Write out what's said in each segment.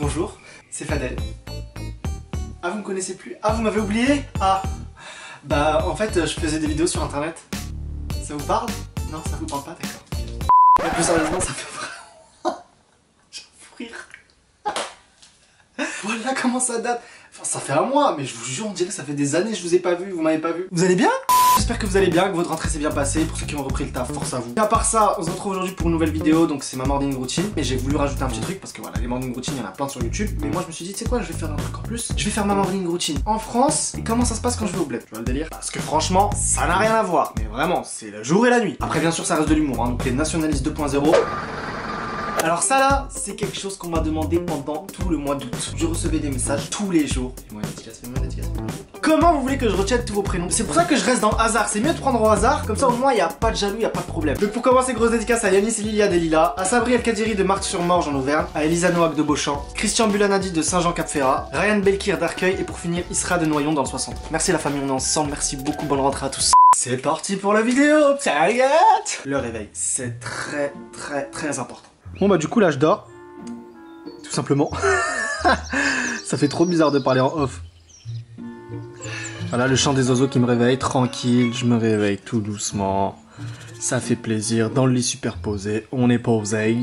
Bonjour, c'est Fadel. Ah, vous me connaissez plus Ah, vous m'avez oublié Ah Bah, en fait, je faisais des vidéos sur internet. Ça vous parle? Non, ça vous parle pas, d'accord. Mais plus sérieusement, ça fait vraiment. J'ai rire. Voilà comment ça date. Enfin, ça fait un mois, mais je vous jure, on dirait que ça fait des années que je vous ai pas vu, vous m'avez pas vu. Vous allez bien? J'espère que vous allez bien, que votre rentrée s'est bien passée. Pour ceux qui ont repris le taf, force à vous. Et à part ça, on se retrouve aujourd'hui pour une nouvelle vidéo. Donc, c'est ma morning routine. Mais j'ai voulu rajouter un petit truc parce que voilà, les morning routines, il y en a plein sur YouTube. Mais moi, je me suis dit, sais quoi, je vais faire un truc en plus. Je vais faire ma morning routine en France. Et comment ça se passe quand je vais au bled? Tu vois le délire? Parce que franchement, ça n'a rien à voir. Mais vraiment, c'est le jour et la nuit. Après, bien sûr, ça reste de l'humour. Hein, donc, les nationalistes 2.0. Alors ça là, c'est quelque chose qu'on m'a demandé pendant tout le mois d'août. Je recevais des messages tous les jours. Fais-moi une dédicace, fais-moi une dédicace. Comment vous voulez que je retienne tous vos prénoms? C'est pour ça que je reste dans le hasard. C'est mieux de prendre au hasard, comme ça au moins il n'y a pas de jaloux, il n'y a pas de problème. Donc pour commencer, grosse dédicace à Yanis et Lilia Delila, à Sabri El Kadiri de Marthe-sur-Morge en Auvergne, à Elisa Noack de Beauchamp, Christian Bulanadi de Saint-Jean-Cap-Ferrat, Ryan Belkir d'Arcueil et pour finir Isra de Noyon dans le 60. Merci la famille, on est ensemble, merci beaucoup, bonne rentrée à tous. C'est parti pour la vidéo, Target Le réveil, c'est très très très important. Bon bah du coup là je dors. Tout simplement. Ça fait trop bizarre de parler en off. Voilà le chant des oiseaux qui me réveille, tranquille, je me réveille tout doucement. Ça fait plaisir, dans le lit superposé, on est posé.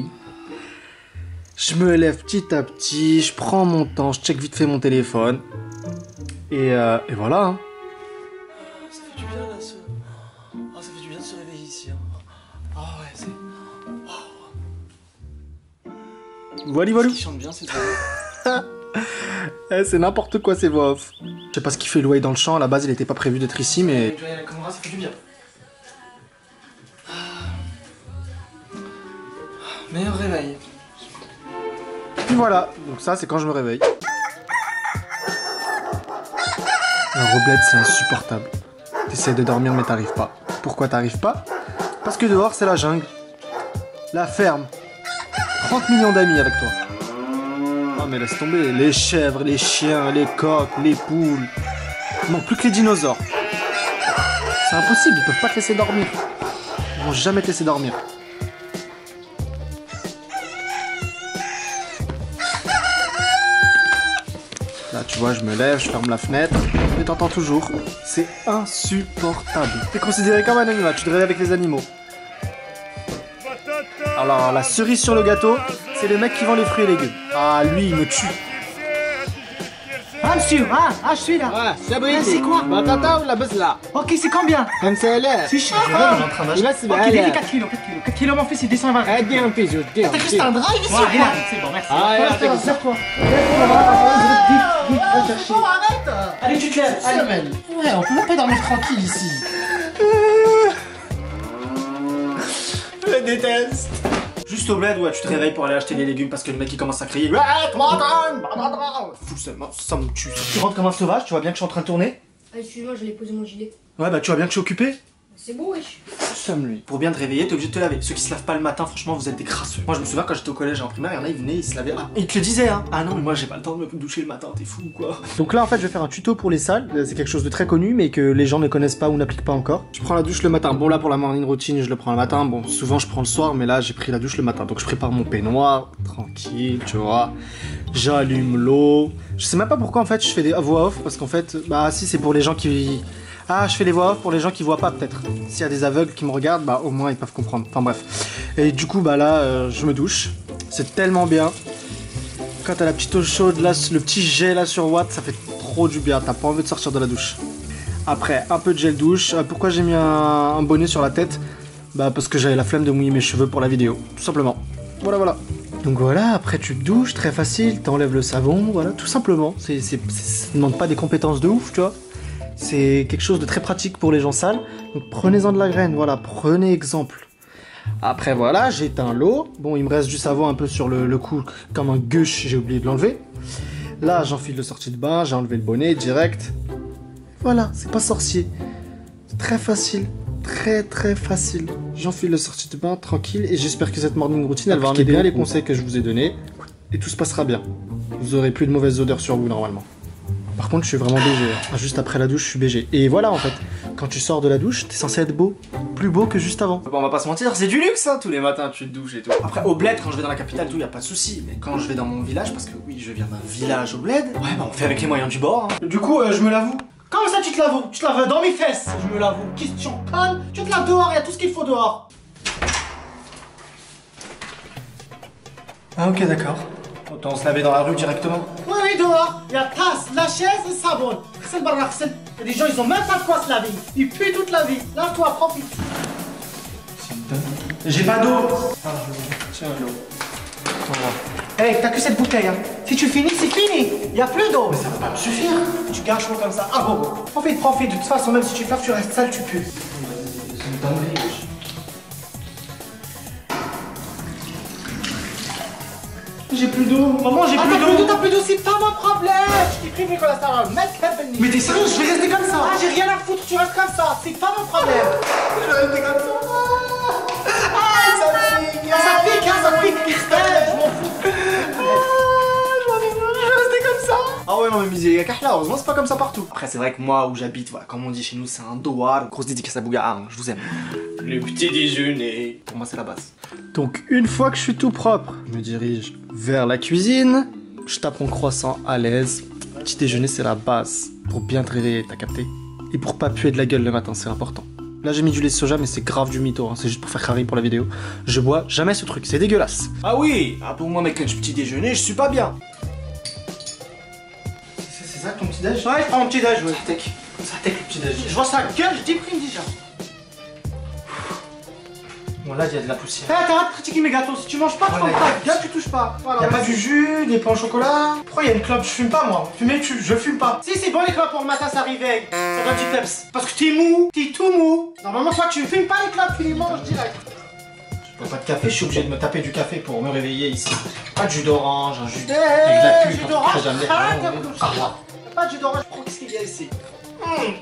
Je me lève petit à petit, je prends mon temps, je check vite fait mon téléphone. Et, euh, voilà. hein. Voilà, voilà. Qui chante bien ces Eh, c'est n'importe quoi ces voix off. Je sais pas ce qu'il fait Louis dans le champ, à la base il était pas prévu d'être ici, mais. ça fait du bien. Meilleur réveil. Et voilà, donc ça c'est quand je me réveille. Un roblette c'est insupportable. T'essaies de dormir mais t'arrives pas. Pourquoi t'arrives pas? Parce que dehors c'est la jungle. La ferme. 30 millions d'amis avec toi. Non mais laisse tomber, les chèvres, les chiens, les coqs, les poules. Non, plus que les dinosaures. C'est impossible, ils peuvent pas te laisser dormir. Ils vont jamais te laisser dormir. Là, tu vois, je me lève, je ferme la fenêtre, et t'entends toujours. C'est insupportable. T'es considéré comme un animal, tu te avec les animaux. Alors la cerise sur le gâteau, c'est le mec qui vend les fruits et légumes. Ah lui, il me tue. Ah monsieur, ah, ah je suis là. Ouais, c'est bon. Ah, c'est quoi Batata ou la buzz là Ok, c'est combien C'est cher. Ok, 4 kilos, 4 kilos. 4 kilos mon fils, c'est 220. Eh bien, un fils, je T'as cru un drive ici C'est bon, merci. Ah, arrête Allez, tu te lèves. Allez, Ouais, on peut même pas dormir tranquille ici. Je déteste. Juste au bled, ouais, tu te réveilles pour aller acheter les légumes parce que le mec il commence à crier. Ouais, Fou, ça, ça me tue. Tu rentres comme un sauvage, tu vois bien que je suis en train de tourner Ah, excuse-moi, j'allais poser mon gilet. Ouais, bah tu vois bien que je suis occupé C'est beau, wesh. Somme lui. Pour bien te réveiller, t'es obligé de te laver. Ceux qui se lavent pas le matin, franchement, vous êtes des crasseux. Moi, je me souviens quand j'étais au collège et en primaire, il y en a, ils venaient, ils se lavaient. Ah, ils te le disaient, hein. Ah non, mais moi, j'ai pas le temps de me doucher le matin, t'es fou ou quoi? Donc là, en fait, je vais faire un tuto pour les salles. C'est quelque chose de très connu, mais que les gens ne connaissent pas ou n'appliquent pas encore. Je prends la douche le matin. Bon, là, pour la morning routine, je le prends le matin. Bon, souvent, je prends le soir, mais là, j'ai pris la douche le matin. Donc, je prépare mon peignoir, tranquille, tu vois. J'allume l'eau. Je sais même pas pourquoi, en fait, je fais des voix off, parce qu'en fait, bah, si, c'est pour les gens qui. Ah, je fais les voix off pour les gens qui voient pas peut-être. S'il y a des aveugles qui me regardent, bah au moins ils peuvent comprendre. Enfin bref. Et du coup, bah là, euh, je me douche. C'est tellement bien. Quand t'as la petite eau chaude, là, le petit jet là sur Watt, ça fait trop du bien. T'as pas envie de sortir de la douche. Après, un peu de gel douche. Euh, Pourquoi j'ai mis un, bonnet sur la tête? Bah parce que j'avais la flemme de mouiller mes cheveux pour la vidéo. Tout simplement. Voilà, voilà. Donc voilà, après tu te douches, très facile, t'enlèves le savon, voilà, tout simplement. Ça demande pas des compétences de ouf, tu vois. C'est quelque chose de très pratique pour les gens sales. Donc prenez-en de la graine, voilà, prenez exemple. Après voilà, j'éteins l'eau. Bon, il me reste du savon un peu sur le, le cou, comme un gueuche, j'ai oublié de l'enlever. Là, j'enfile le sortie de bain, j'ai enlevé le bonnet direct. Voilà, c'est pas sorcier. C'est très facile. Très très facile. J'enfile le sortie de bain tranquille et j'espère que cette morning routine elle va bien bien. les conseils que je vous ai donnés et tout se passera bien. Vous aurez plus de mauvaises odeurs sur vous normalement. Par contre, je suis vraiment BG. hein. Juste après la douche, je suis BG. Et voilà, en fait, quand tu sors de la douche, t'es censé être beau. Plus beau que juste avant. Bon, on va pas se mentir, c'est du luxe, hein, tous les matins, tu te douches et tout. Après, au bled, quand je vais dans la capitale, tout, y a pas de souci. Mais quand je vais dans mon village, parce que oui, je viens d'un village au bled, ouais, bah on fait avec les moyens du bord. hein. Du coup, euh, je me l'avoue. Comment ça, tu te l'avoues? Tu te laves dans mes fesses Je me l'avoue. Question conne. Tu te laves dehors, y a tout ce qu'il faut dehors. Ah, ok, d'accord. Autant se laver dans la rue directement. Dehors. Il y a tasse, la chaise et savon. C'est le Il des gens, ils ont même pas de quoi se laver. Ils puent toute la vie. Lave-toi, profite. J'ai pas d'eau. Ah, tiens, l'eau. Voilà. Hey, t'as que cette bouteille, hein. Si tu finis, c'est fini. Y a plus d'eau. Mais ça va pas me suffire. Tu gâches l'eau comme ça. Ah bon. Profite, profite. De toute façon, même si tu te laves, tu restes sale, tu pues. J'ai plus d'eau, maman, j'ai plus d'eau. T'as plus d'eau, c'est pas mon problème. Je t'ai pris Nicolas Sarah, Mais t'es sérieux, je vais rester comme ça. Ah, j'ai rien à foutre, tu restes comme ça. C'est pas mon problème. je vais rester comme ça. Ah, ça pique. Ça pique, hein, ça pique, Christelle. Je m'en fous. Ah, j'en ai marre, je vais rester comme ça. Ah ouais, non, mais misé, là, heureusement, c'est pas comme ça partout. Après, c'est vrai que moi, où j'habite, voilà, comme on dit chez nous, c'est un doar. Grosse dédicace à Bouga, hein, je vous aime. Le petit déjeuner. Pour moi, c'est la base. Donc, une fois que je suis tout propre, je me dirige vers la cuisine. Je tape mon croissant à l'aise. Petit déjeuner, c'est la base. Pour bien te réveiller, t'as capté? Et pour pas puer de la gueule le matin, c'est important. Là, j'ai mis du lait de soja, mais c'est grave du mytho. hein. C'est juste pour faire carré pour la vidéo. Je bois jamais ce truc, c'est dégueulasse. Ah oui Ah, pour moi, mec, un petit déjeuner, je suis pas bien. C'est ça ton petit déj? Ouais, je prends mon petit déj, ouais. Ça tech. Ça tech le petit déj. Je vois sa gueule, je déprime déjà. Bon, là, il y a de la poussière. Eh, t'arrêtes de critiquer mes gâteaux. Si tu manges pas, tu prends pas. Tu touches pas. Voilà, y a pas du jus, des pains au chocolat. Pourquoi il y a une clope? Je fume pas, moi. Fumer, tu... je fume pas. Si, c'est bon les clopes pour le matin, ça réveille. Ça donne du peps. Parce que t'es mou, t'es tout mou. Normalement, toi, tu fumes pas les clopes, tu les manges direct. Je bois pas de café, je suis obligé de me taper du café pour me réveiller ici. Pas de jus d'orange, un jus de... avec la jus un d'orange, Ah, ah, Pas de jus d'orange, prends ce qu'il y a ici. Hum.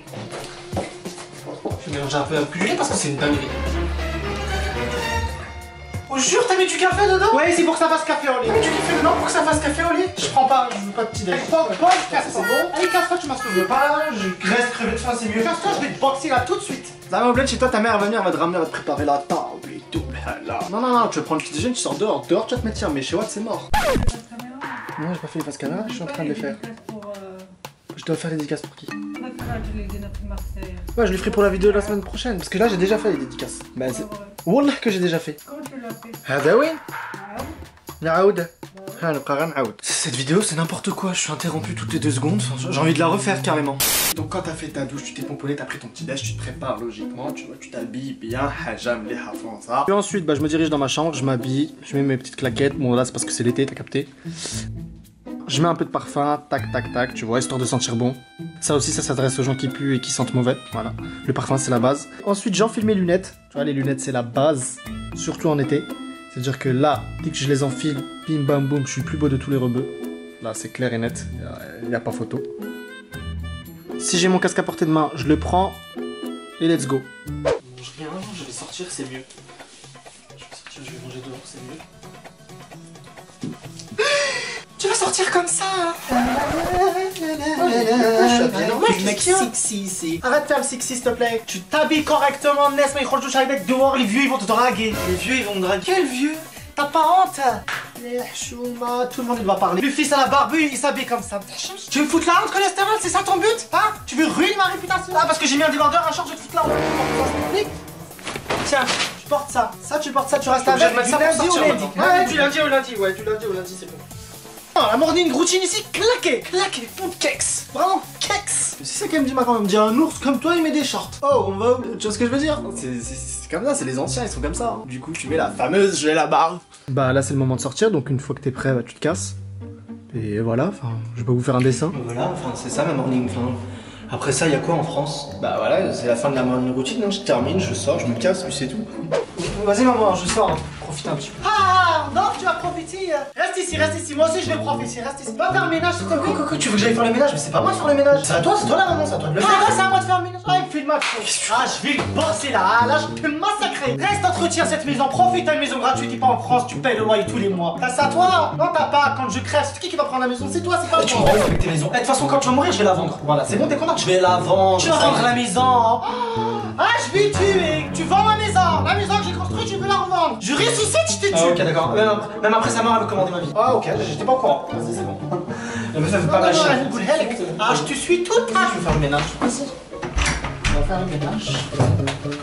Je vais mélanger un peu de lait parce que c'est une dinguerie. Oh, jure, t'as mis du café dedans Ouais, c'est pour que ça fasse café au lait. Mais tu café dedans pour que ça fasse café au lait Je prends pas, je veux pas de petit déj. Pas, pas, casse bon. Allez, casse-toi, tu m'as sauvé. Je veux pas, je reste crevé de faim, c'est mieux. Casse-toi, je vais te boxer là tout de suite. Ça va, bled, chez toi, ta mère va venir, elle va te ramener, elle va te préparer la table et tout. là, là. Non, non, non, tu veux prendre le petit déjeuner, tu sors dehors. Dehors, tu vas te mettre tiens, mais chez Watt, c'est mort. Non, j'ai pas fait les caméra, je suis en train de les faire. Je dois faire les dédicaces pour qui Ouais, je les ferai pour la vidéo de la semaine prochaine. Parce que là, j'ai déjà fait les dédicaces. Bah, c'est. Wallah que j'ai déjà fait. Naoud cette vidéo c'est n'importe quoi, je suis interrompu toutes les deux secondes, j'ai envie de la refaire carrément. Donc quand t'as fait ta douche, tu t'es pomponné, t'as pris ton petit déj, tu te prépares logiquement, tu vois, tu t'habilles bien, hajam les hafons, ça. Et ensuite bah, je me dirige dans ma chambre, je m'habille, je mets mes petites claquettes, bon là c'est parce que c'est l'été, t'as capté. Je mets un peu de parfum, tac tac tac, tu vois, histoire de sentir bon. Ça aussi, ça s'adresse aux gens qui puent et qui sentent mauvais, voilà. Le parfum, c'est la base. Ensuite, j'enfile mes lunettes. Tu vois, les lunettes, c'est la base surtout en été. C'est-à-dire que là, dès que je les enfile, bim bam boum, je suis plus beau de tous les rebeux. Là, c'est clair et net, il n'y a, pas photo. Si j'ai mon casque à portée de main, je le prends et let's go. Je vais sortir, c'est mieux. Je vais sortir, je vais manger dehors, c'est mieux. Sortir comme ça Je suis mec sexy ici. Arrête de faire le sexy s'il te plaît. Tu t'habilles correctement, Ness, mais il avec dehors, les vieux ils vont te draguer. Les vieux ils vont te draguer. Quel vieux? T'as pas honte? Les chouma, tout le monde il doit parler. Le fils à la barbe, il s'habille comme ça. Tu veux me foutre la honte, cholestérol? C'est ça ton but Hein? Tu veux ruiner ma réputation? Ah, parce que j'ai mis un débardeur, un short, je vais te foutre la honte. Tiens, tu portes ça. Ça, tu portes ça, tu restes avec. Du lundi au lundi. Ouais, du lundi au lundi, ouais, du lundi au lundi, c'est bon. Oh, la morning routine ici, claqué, claqué, fond de kex, vraiment kex. C'est ça qu'elle me dit ma quand même, dit un ours comme toi il met des shorts. Oh, on va, tu vois ce que je veux dire? C'est- comme ça, c'est les anciens, ils sont comme ça. hein. Du coup, tu mets la fameuse j'ai la barbe. Bah là c'est le moment de sortir, donc une fois que t'es prêt, bah tu te casses. Et voilà, enfin, je vais pas vous faire un dessin. Voilà, enfin c'est ça ma morning, enfin. Après ça, il y a quoi en France? Bah voilà, c'est la fin de la morning routine, hein. je termine, je sors, je me casse, puis c'est tout. Vas-y maman, je sors, un petit peu. Ah non, tu vas profiter. Reste ici, reste ici. Moi aussi, je vais prof ici. Reste ici. Va faire le ménage. Quoi, quoi, quoi, quoi, Tu veux que j'aille faire le ménage? Mais c'est pas moi de faire le ménage. C'est à toi, c'est toi la maman, c'est à toi de le faire. Ah, c'est à moi de faire le ménage. Ah, me Ah, je vais le bosser là. Ah, là, je peux me massacrer. Reste, entretiens cette maison. Profite, t'as une maison gratuite. T'es pas en France, tu payes le loyer tous les mois. T'as ça à toi Non, t'as pas. Quand je crève, c'est qui qui va prendre la maison? C'est toi, c'est pas moi. Tu avec tes maisons. Eh, De toute façon, quand tu vas mourir, je vais la vendre. Voilà, c'est bon, t'es content Je vais la vendre. Tu vas vendre la maison. Ah, je vais tuer. Tu vends ma maison. La maison que j'ai construite, je veux la revendre. Je ressuscite, je tue. Ah, ok, d'accord. Même, après- sa mort, elle veut commander ma vie. Ah, ok, j'étais pas au courant. Vas-y, c'est bon. Meuf, elle veut pas elle. Ah, je te suis toute ta. Je vais faire le ménage. Faire le ménage.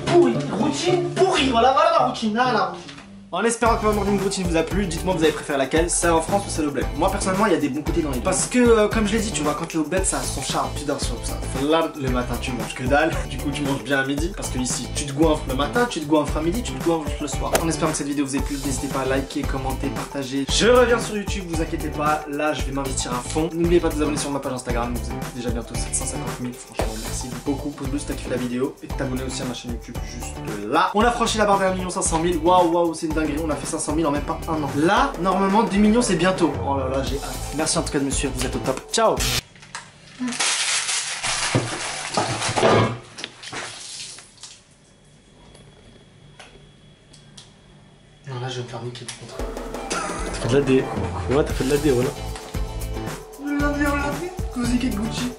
Pourri, routine pourrie. Voilà, voilà la routine. Là, la routine. En espérant que ma morning routine vous a plu, dites-moi vous avez préféré laquelle, c'est en France ou c'est au bled? Moi personnellement il y a des bons côtés dans les deux. Parce que euh, comme je l'ai dit, tu vois, quand tu es au bled ça a son charme, tu dors sur ça. Le matin tu manges que dalle, du coup tu manges bien à midi. Parce que ici tu te goinfres le matin, tu te goinfres à midi, tu te goinfres le soir. En espérant que cette vidéo vous ait plu, n'hésitez pas à liker, commenter, partager. Je reviens sur YouTube, vous inquiétez pas, là je vais m'investir à fond. N'oubliez pas de vous abonner sur ma page Instagram, vous êtes déjà bientôt 750 000, franchement merci beaucoup. Pouce bleu si t'as kiffé la vidéo et t'abonner aussi à ma chaîne YouTube juste là. On a franchi la barre des 1 million 500 000, waouh waouh c'est une dinguerie, on a fait 500 000 en même pas un an. Là, normalement 2 millions c'est bientôt. Oh là là j'ai hâte. Merci en tout cas de me suivre, vous êtes au top. Ciao Non là je vais me faire niquer par contre. T'as fait de la D. Ouais, t'as fait de la D, voilà. La vie, la vie, Gucci.